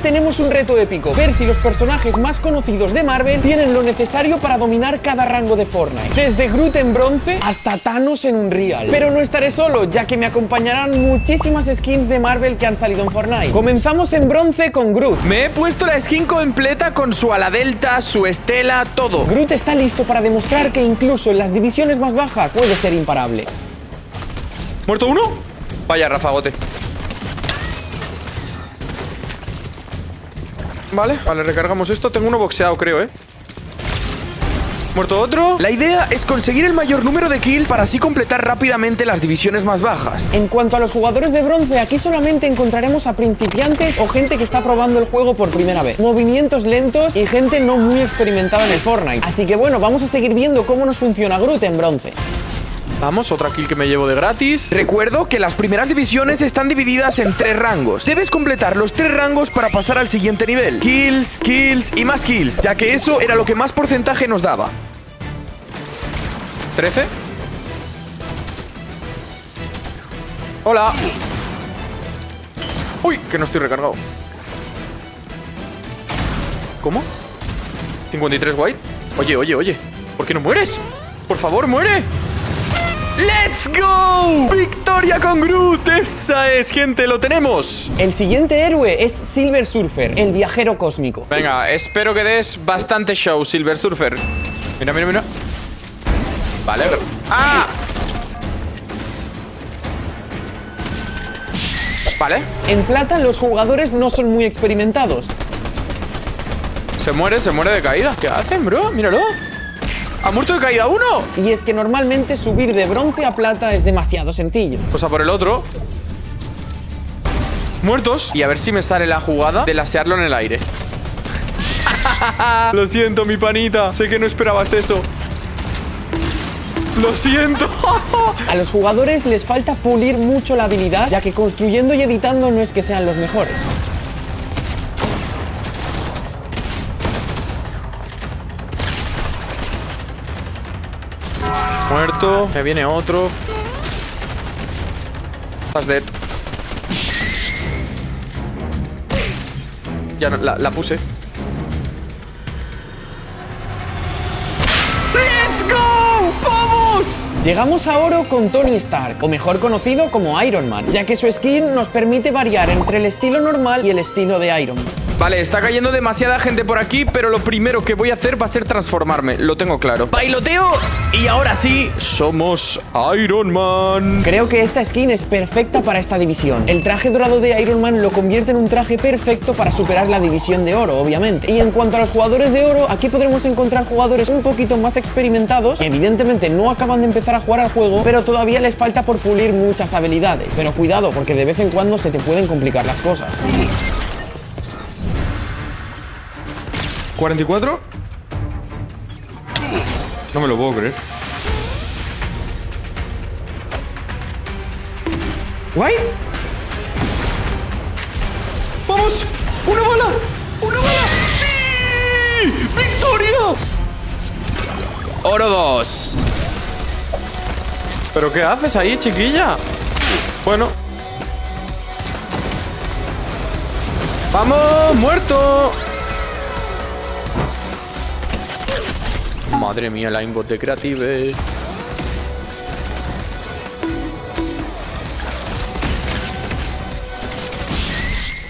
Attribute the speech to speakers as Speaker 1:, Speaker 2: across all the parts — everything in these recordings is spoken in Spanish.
Speaker 1: tenemos un reto épico, ver si los personajes más conocidos de Marvel tienen lo necesario para dominar cada rango de Fortnite. Desde Groot en bronce hasta Thanos en un Real. Pero no estaré solo, ya que me acompañarán muchísimas skins de Marvel que han salido en Fortnite. Comenzamos en bronce con Groot.
Speaker 2: Me he puesto la skin completa con su ala delta, su estela, todo.
Speaker 1: Groot está listo para demostrar que incluso en las divisiones más bajas puede ser imparable.
Speaker 2: ¿Muerto uno? Vaya, rafagote. Vale, vale, recargamos esto. Tengo uno boxeado, creo, ¿eh? Muerto otro. La idea es conseguir el mayor número de kills para así completar rápidamente las divisiones más bajas.
Speaker 1: En cuanto a los jugadores de bronce, aquí solamente encontraremos a principiantes o gente que está probando el juego por primera vez. Movimientos lentos y gente no muy experimentada en el Fortnite. Así que bueno, vamos a seguir viendo cómo nos funciona Groot en bronce.
Speaker 2: Vamos, otra kill que me llevo de gratis. Recuerdo que las primeras divisiones están divididas en tres rangos. Debes completar los tres rangos para pasar al siguiente nivel. Kills, kills y más kills, ya que eso era lo que más porcentaje nos daba. 13. Hola. Uy, que no estoy recargado. ¿Cómo? 53 white. Oye, oye, oye. ¿Por qué no mueres? Por favor, muere. ¡Let's go! ¡Victoria con Groot! ¡Esa es, gente! ¡Lo tenemos!
Speaker 1: El siguiente héroe es Silver Surfer, el viajero cósmico.
Speaker 2: Venga, espero que des bastante show, Silver Surfer. Mira, mira, mira. Vale. ¡Ah! Vale.
Speaker 1: En plata los jugadores no son muy experimentados.
Speaker 2: Se muere, se muere de caída. ¿Qué hacen, bro? Míralo. ¿Ha muerto de caída uno?
Speaker 1: Y es que normalmente subir de bronce a plata es demasiado sencillo.
Speaker 2: Pues a por el otro. Muertos. Y a ver si me sale la jugada de lasearlo en el aire. Lo siento, mi panita. Sé que no esperabas eso. Lo siento.
Speaker 1: A los jugadores les falta pulir mucho la habilidad, ya que construyendo y editando no es que sean los mejores.
Speaker 2: Muerto. Me viene otro. Estás dead. Ya la puse.
Speaker 1: Llegamos a oro con Tony Stark, o mejor conocido como Iron Man, ya que su skin nos permite variar entre el estilo normal y el estilo de Iron Man.
Speaker 2: Vale, está cayendo demasiada gente por aquí, pero lo primero que voy a hacer va a ser transformarme. Lo tengo claro. ¡Bailoteo! Y ahora sí, somos Iron Man.
Speaker 1: Creo que esta skin es perfecta para esta división. El traje dorado de Iron Man lo convierte en un traje perfecto para superar la división de oro, obviamente. Y en cuanto a los jugadores de oro, aquí podremos encontrar jugadores un poquito más experimentados, que evidentemente no acaban de empezar a jugar al juego, pero todavía les falta por pulir muchas habilidades. Pero cuidado, porque de vez en cuando se te pueden complicar las cosas.
Speaker 2: 44. No me lo puedo creer. ¿White? ¡Vamos! ¡Una bala! ¡Una bala! ¡Sí! ¡Victoria! Oro 2. ¿Pero qué haces ahí, chiquilla? Bueno. ¡Vamos! ¡Muerto! Madre mía, la inbot de Creative.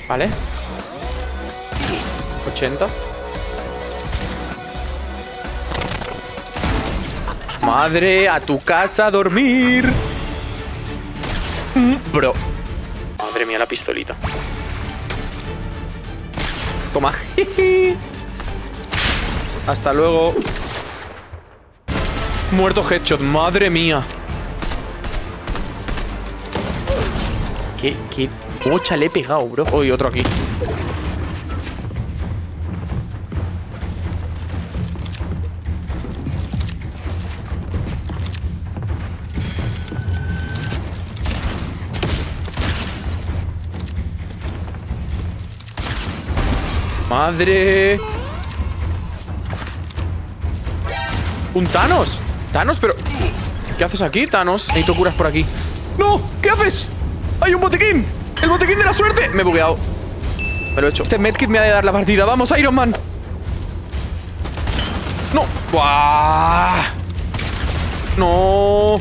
Speaker 2: Vale. 80. Madre, a tu casa a dormir. Mm, Bro. Madre mía, la pistolita. Toma. Hasta luego. Muerto headshot, madre mía. ¿Qué, qué pocha le he pegado, bro? Uy, otro aquí. Madre. Un Thanos. Thanos, pero... ¿Qué haces aquí, Thanos? Necesito curas por aquí. ¡No! ¿Qué haces? ¡Hay un botiquín! ¡El botiquín de la suerte! Me he bugueado. me lo he hecho. Este medkit me ha de dar la partida. ¡Vamos, Iron Man! ¡No! ¡Buah! ¡No!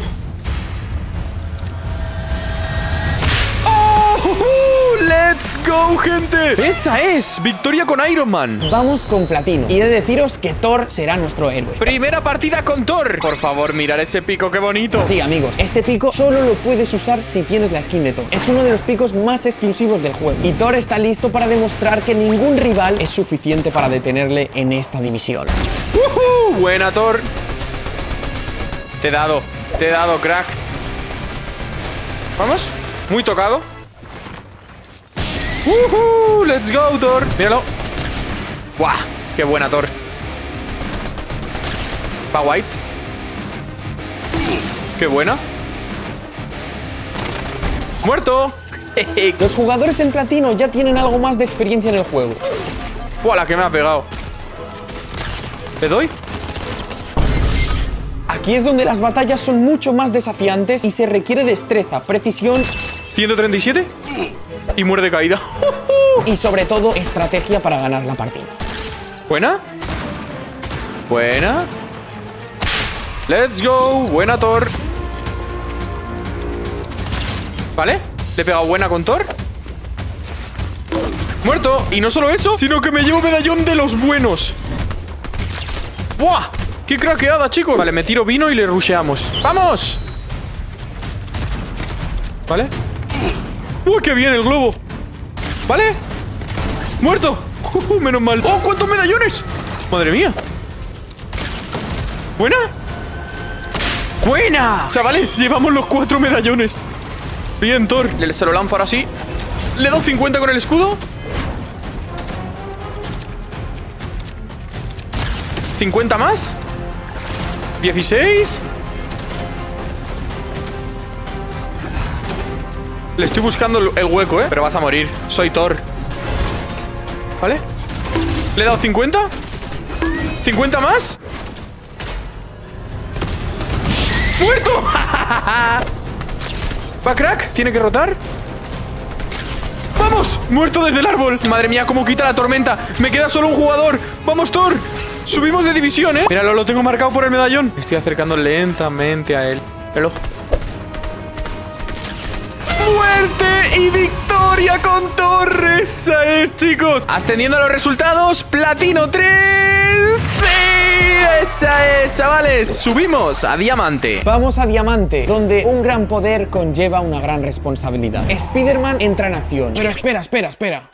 Speaker 2: Go, gente! ¡Esa es! ¡Victoria con Iron Man!
Speaker 1: Vamos con platino. Y he de deciros que Thor será nuestro héroe.
Speaker 2: Primera partida con Thor. Por favor, mirar ese pico, qué bonito.
Speaker 1: Sí, amigos, este pico solo lo puedes usar si tienes la skin de Thor. Es uno de los picos más exclusivos del juego. Y Thor está listo para demostrar que ningún rival es suficiente para detenerle en esta división.
Speaker 2: ¡Woohoo! Buena, Thor. Te he dado. Te he dado, crack. Vamos. Muy tocado. ¡Woohoo! ¡Let's go, Thor! Míralo. ¡Buah! ¡Qué buena, Thor! Va White. ¡Qué buena! ¡Muerto!
Speaker 1: Los jugadores en platino ya tienen algo más de experiencia en el juego.
Speaker 2: ¡Fua, la que me ha pegado! ¿Le doy?
Speaker 1: Aquí es donde las batallas son mucho más desafiantes y se requiere destreza, precisión
Speaker 2: 137 y muere de caída.
Speaker 1: y sobre todo estrategia para ganar la partida.
Speaker 2: Buena. Buena. Let's go. Buena Thor. Vale. Le he pegado buena con Thor. Muerto. Y no solo eso, sino que me llevo medallón de los buenos. ¡Buah! ¡Qué craqueada, chicos! Vale, me tiro vino y le rusheamos. ¡Vamos! ¿Vale? ¡Uy, qué bien el globo! ¿Vale? ¡Muerto! Uh, menos mal. ¡Oh, cuántos medallones! ¡Madre mía! ¿Buena? ¡Buena! Chavales, llevamos los cuatro medallones. Bien, Thor. Le, se lo lanzo ahora sí. Le doy 50 con el escudo. 50 más. 16. Le estoy buscando el, el hueco, ¿eh? Pero vas a morir. Soy Thor. ¿Vale? ¿Le he dado 50? ¿50 más? ¡Muerto! ¿Va crack? ¿Tiene que rotar? ¡Vamos! ¡Muerto desde el árbol! Madre mía, cómo quita la tormenta Me queda solo un jugador ¡Vamos, Thor! Subimos de división, ¿eh? Míralo, lo tengo marcado por el medallón Me estoy acercando lentamente a él Reloj ¡Muerte y victoria con Torres! ¡Esa es, chicos! Ascendiendo a los resultados, Platino 3. ¡Sí! ¡Esa es, chavales! Subimos a Diamante.
Speaker 1: Vamos a Diamante, donde un gran poder conlleva una gran responsabilidad. Spider-Man entra en acción. Pero espera, espera, espera.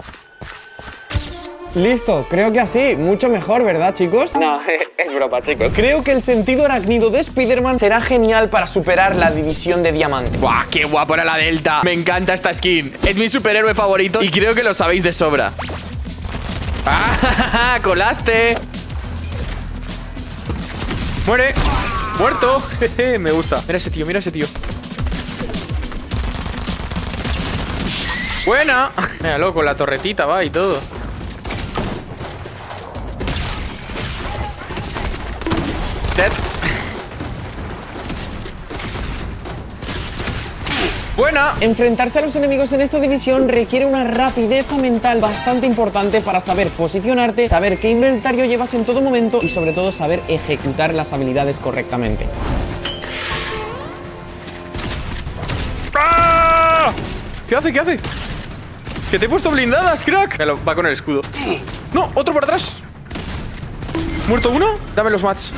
Speaker 1: Listo, creo que así, mucho mejor, ¿verdad, chicos? No, es broma, chicos. Creo que el sentido arácnido de Spider-Man será genial para superar la división de diamante.
Speaker 2: ¡Buah, qué guapo era la Delta! Me encanta esta skin. Es mi superhéroe favorito y creo que lo sabéis de sobra. ¡Ah! ¡Colaste! ¡Muere! ¡Muerto! Me gusta. Mira ese tío, mira ese tío. Buena. Mira, loco, la torretita va y todo.
Speaker 1: Enfrentarse a los enemigos en esta división requiere una rapidez mental bastante importante para saber posicionarte, saber qué inventario llevas en todo momento y sobre todo saber ejecutar las habilidades correctamente.
Speaker 2: ¡Ah! ¿Qué hace? ¿Qué hace? Que te he puesto blindadas, crack. Me lo- Va con el escudo. No, otro por atrás. ¿Muerto uno? Dame los mats.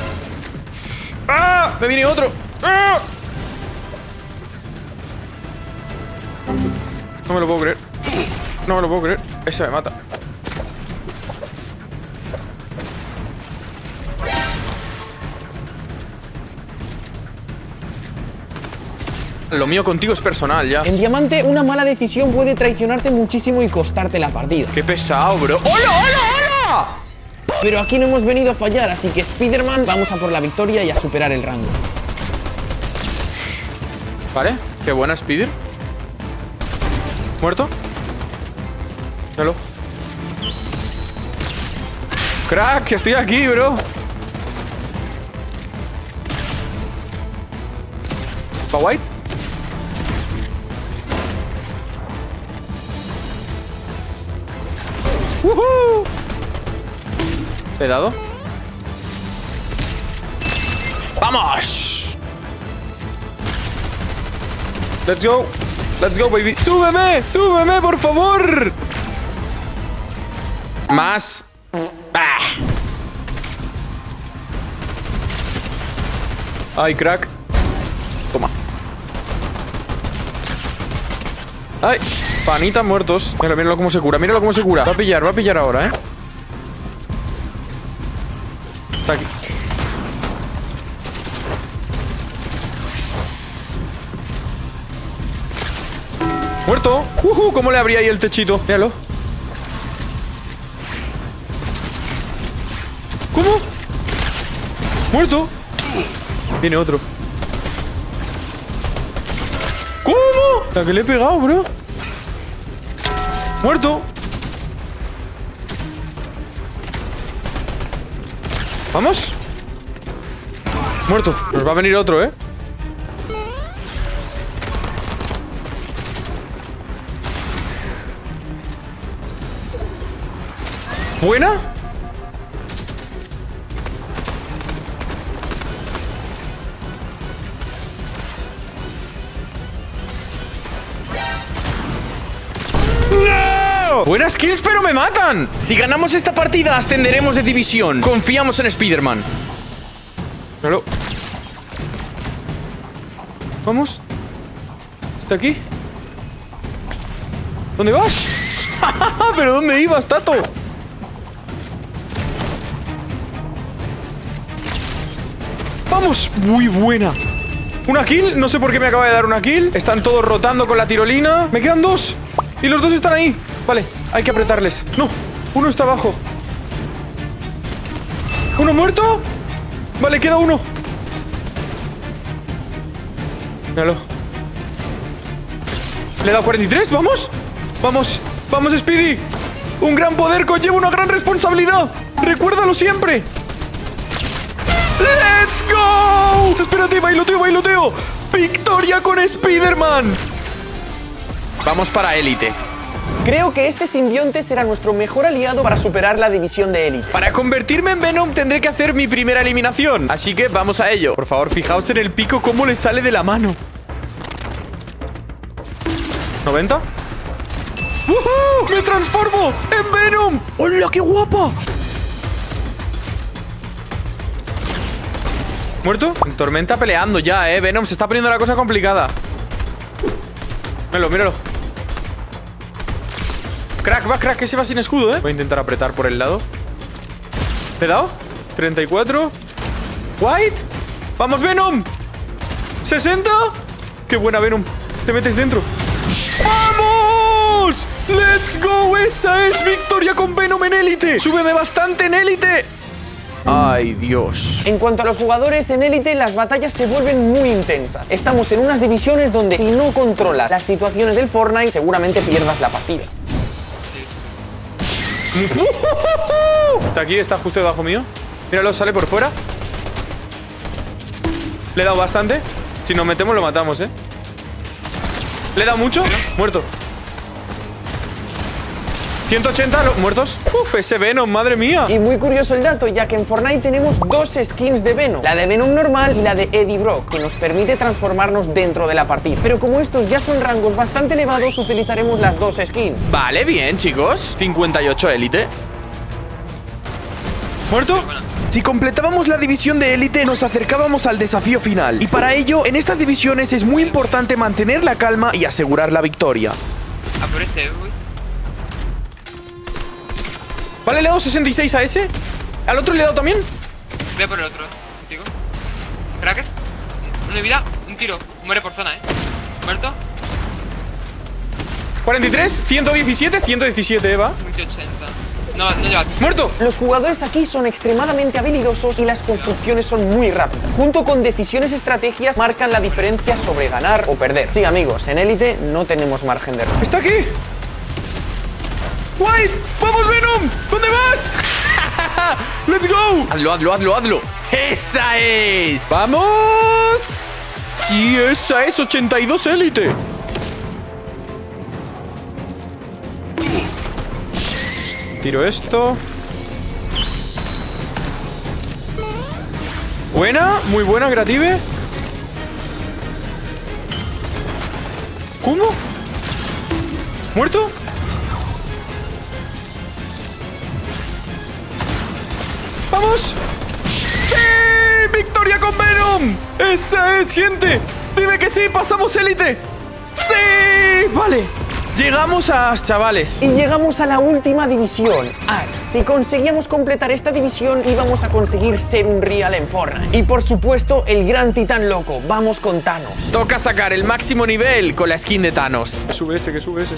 Speaker 2: ¡Ah! Me viene otro. ¡Ah! No me lo puedo creer. No me lo puedo creer. Ese me mata. Lo mío contigo es personal ya.
Speaker 1: En diamante, una mala decisión puede traicionarte muchísimo y costarte la partida.
Speaker 2: Qué pesado, bro. ¡Hola, hola, hola!
Speaker 1: Pero aquí no hemos venido a fallar, así que Spider-Man, vamos a por la victoria y a superar el rango.
Speaker 2: Vale, qué buena Spider. ¿Muerto? Míralo. Crack, estoy aquí, bro. ¿Va white? ¡Woohoo! ¿Le he dado? ¡Vamos! Let's go. Let's go, baby. ¡Súbeme! ¡Súbeme, por favor! Más. Ah. Ay, crack. Toma. Ay, panitas muertos. Mira, míralo cómo se cura. Míralo cómo se cura. Va a pillar, va a pillar ahora, ¿eh? Está aquí. ¡Muerto! Uh ¿Cómo le abría ahí el techito? Míralo. ¿Cómo? ¡Muerto! Viene otro. ¿Cómo? La que le he pegado, bro. Muerto. ¿Vamos? Muerto. Nos va a venir otro, ¿eh? ¿Buena? Buenas kills, pero me matan. Si ganamos esta partida, ascenderemos de división. Confiamos en Spider-Man. Míralo. Vamos. ¿Está aquí? ¿Dónde vas? ¿Pero dónde ibas, Tato? ¡Vamos! Muy buena. Una kill. No sé por qué me acaba de dar una kill. Están todos rotando con la tirolina. Me quedan dos. Y los dos están ahí. Vale, hay que apretarles. No, uno está abajo. ¿Uno muerto? Vale, queda uno. Míralo. Le he dado 43, ¿vamos? Vamos, vamos, Speedy. Un gran poder conlleva una gran responsabilidad. Recuérdalo siempre. ¡Let's go! Espérate, bailoteo, bailoteo. ¡Victoria con Spider-Man! Vamos para élite.
Speaker 1: Creo que este simbionte será nuestro mejor aliado para superar la división de élite.
Speaker 2: Para convertirme en Venom tendré que hacer mi primera eliminación. Así que vamos a ello. Por favor, fijaos en el pico cómo le sale de la mano. ¿90? ¡Woohoo! ¡Me transformo en Venom! ¡Hola, qué guapa! ¿Muerto? En tormenta peleando ya, eh. Venom se está poniendo la cosa complicada. Míralo, míralo. Crack, va, crack, que se va sin escudo, ¿eh? Voy a intentar apretar por el lado. ¿Le he dado? 34. White. ¡Vamos, Venom! ¿60? ¡Qué buena, Venom! Te metes dentro. ¡Vamos! ¡Let's go! ¡Esa es victoria con Venom en élite! ¡Súbeme bastante en élite! ¡Ay, Dios!
Speaker 1: En cuanto a los jugadores en élite, las batallas se vuelven muy intensas. Estamos en unas divisiones donde si no controlas las situaciones del Fortnite, seguramente pierdas la partida.
Speaker 2: Está aquí, está justo debajo mío. Míralo, sale por fuera. Le he dado bastante. Si nos metemos, lo matamos, ¿eh? ¿Le he dado mucho? Muerto. 180 lo- muertos. Uf, ese Venom, madre mía.
Speaker 1: Y muy curioso el dato, ya que en Fortnite tenemos dos skins de Venom, la de Venom normal y la de Eddie Brock, que nos permite transformarnos dentro de la partida. Pero como estos ya son rangos bastante elevados, utilizaremos las dos skins.
Speaker 2: Vale, bien, chicos. 58 élite. ¿Muerto? Si completábamos la división de élite, nos acercábamos al desafío final. Y para ello, en estas divisiones es muy importante mantener la calma y asegurar la victoria.
Speaker 3: A por este,
Speaker 2: Vale, le he dado 66 a ese. ¿Al otro le he dado también?
Speaker 3: Voy a por el otro, contigo. Cracker. Una vida, un tiro. Muere por zona, eh. Muerto.
Speaker 2: 43, 117, 117, Eva.
Speaker 3: 180. No, no lleva.
Speaker 2: ¡Muerto!
Speaker 1: Los jugadores aquí son extremadamente habilidosos y las construcciones son muy rápidas. Junto con decisiones y estrategias marcan la diferencia sobre ganar o perder. Sí, amigos, en élite no tenemos margen de error.
Speaker 2: ¡Está aquí! ¡White! ¡Vamos, Venom! ¿Dónde vas? ¡Let's go! Hazlo, hazlo, hazlo, hazlo. ¡Esa es! ¡Vamos! Sí, esa es 82 élite. Tiro esto. Buena, muy buena, Grative. ¿Cómo? ¿Muerto? ¡Vamos! ¡Sí! ¡Victoria con Venom! ¡Esa es, gente! ¡Dime que sí! ¡Pasamos élite! ¡Sí! Vale. Llegamos a As, chavales.
Speaker 1: Y llegamos a la última división, As. Si conseguíamos completar esta división, íbamos a conseguir ser un real en Fortnite. Y por supuesto, el gran titán loco. Vamos con Thanos.
Speaker 2: Toca sacar el máximo nivel con la skin de Thanos. Que sube ese, que sube ese.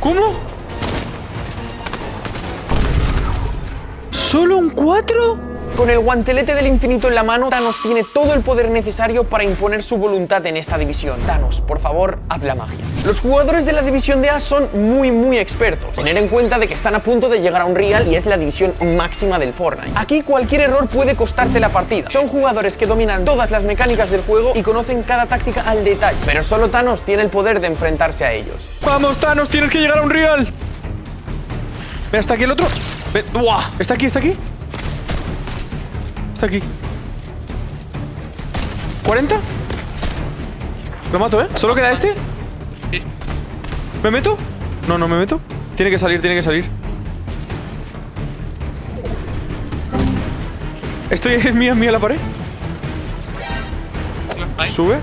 Speaker 2: ¿Cómo? ¿Solo un 4?
Speaker 1: Con el guantelete del infinito en la mano, Thanos tiene todo el poder necesario para imponer su voluntad en esta división. Thanos, por favor, haz la magia. Los jugadores de la división de As son muy, muy expertos. Tener en cuenta de que están a punto de llegar a un Real y es la división máxima del Fortnite. Aquí cualquier error puede costarte la partida. Son jugadores que dominan todas las mecánicas del juego y conocen cada táctica al detalle. Pero solo Thanos tiene el poder de enfrentarse a ellos.
Speaker 2: ¡Vamos, Thanos! ¡Tienes que llegar a un Real! Mira, está aquí el otro. Ven. ¡Uah! ¿Está aquí? ¿Está aquí? Está aquí. ¿40? Lo mato, ¿eh? ¿Solo queda este? ¿Me meto? No, no me meto. Tiene que salir, tiene que salir. Estoy es mía, es mía la pared. Sube.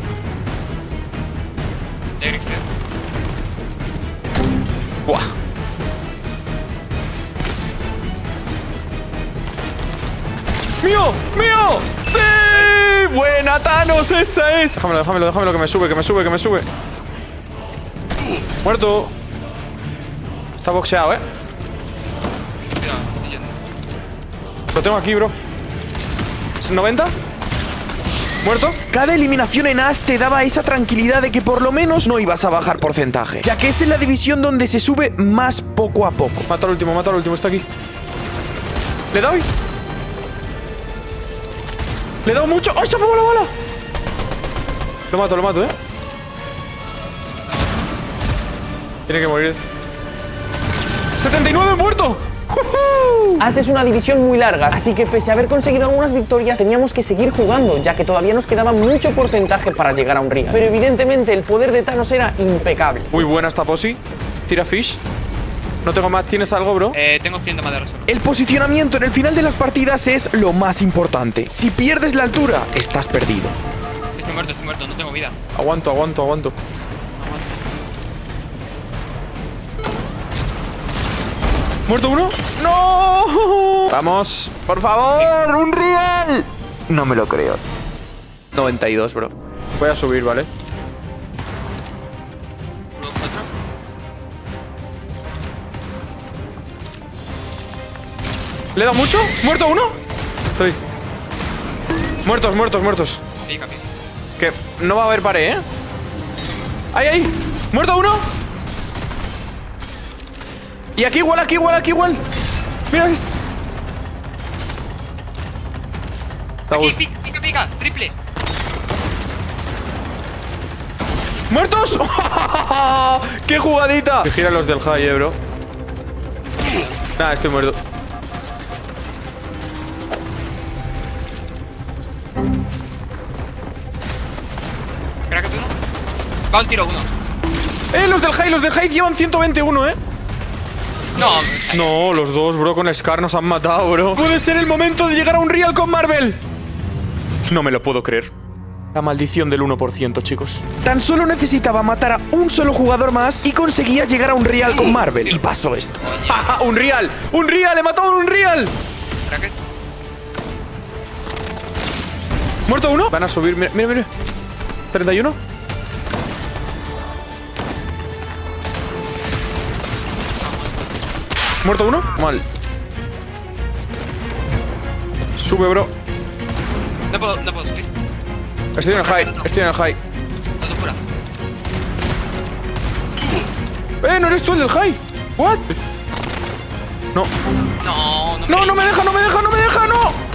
Speaker 2: ¡Mío! ¡Mío! ¡Sí! ¡Buena, Thanos! ¡Esa es! Déjamelo, déjamelo, déjamelo, que me sube, que me sube, que me sube. Muerto. Está boxeado, ¿eh? Lo tengo aquí, bro. ¿90? ¿Muerto? Cada eliminación en As te daba esa tranquilidad de que por lo menos no ibas a bajar porcentaje. Ya que es en la división donde se sube más poco a poco. Mata al último, mata al último, está aquí. ¿Le doy? ¿Le he dado mucho? ¡Ay, se apagado la bala! Lo mato, lo mato, ¿eh? Tiene que morir. ¡79 muerto! ¡Jujú!
Speaker 1: As es una división muy larga, así que pese a haber conseguido algunas victorias, teníamos que seguir jugando, ya que todavía nos quedaba mucho porcentaje para llegar a un Real. Pero evidentemente el poder de Thanos era impecable.
Speaker 2: Muy buena esta posi. Tira fish. No tengo más. ¿Tienes algo, bro?
Speaker 3: Eh, tengo 100 de madera solo.
Speaker 2: El posicionamiento en el final de las partidas es lo más importante. Si pierdes la altura, estás perdido.
Speaker 3: Estoy muerto, estoy muerto, no tengo vida.
Speaker 2: Aguanto, aguanto, aguanto. ¿Muerto uno? ¡No! Vamos, por favor, un real. No me lo creo. 92, bro. Voy a subir, ¿vale? ¿Le he dado mucho? ¿Muerto uno? Estoy. Muertos, muertos, muertos. Que no va a haber pared, ¿eh? ¡Ahí, ahí! ¡Muerto uno! Y aquí igual, aquí igual, aquí igual. Mira esto.
Speaker 3: Aquí, pica, pica, triple.
Speaker 2: ¡Muertos! ¡Qué jugadita! Que giran los del high, eh, bro. Nah, estoy muerto.
Speaker 3: Va un tiro uno.
Speaker 2: ¡Eh, los del high! Los del high llevan 121, ¿eh?
Speaker 3: No,
Speaker 2: No, los dos, bro, con Scar nos han matado, bro. Puede ser el momento de llegar a un Real con Marvel. No me lo puedo creer. La maldición del 1%, chicos. Tan solo necesitaba matar a un solo jugador más y conseguía llegar a un Real con Marvel. Y pasó esto. ¡Ja, ¡Un Real! ¡Un Real! ¡He matado a un Real! ¿Muerto uno? Van a subir, mira, mira, mira. 31. ¿Muerto uno? Mal. Sube, bro.
Speaker 3: No puedo, no puedo subir.
Speaker 2: Estoy en el high, estoy en el high.
Speaker 3: No te fuera.
Speaker 2: ¡Eh, no eres tú el del high! ¿What? No.
Speaker 3: No, no,
Speaker 2: ¡No, no me deja, no me deja, no me deja, no!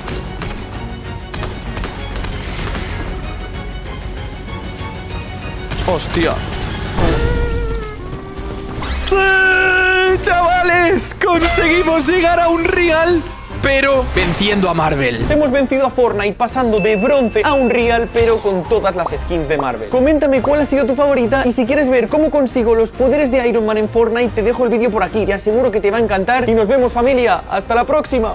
Speaker 2: Hostia. ¡Sí, chavales! Conseguimos llegar a un real, pero venciendo a Marvel.
Speaker 1: Hemos vencido a Fortnite pasando de bronce a un real, pero con todas las skins de Marvel. Coméntame cuál ha sido tu favorita y si quieres ver cómo consigo los poderes de Iron Man en Fortnite, te dejo el vídeo por aquí. Te aseguro que te va a encantar y nos vemos familia. ¡Hasta la próxima!